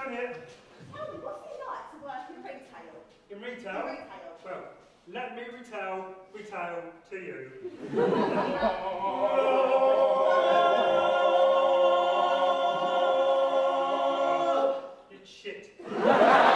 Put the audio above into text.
Down here. Tell me, what's it like to work in retail? In retail? In retail. Well, let me retail, retail to you. it's shit.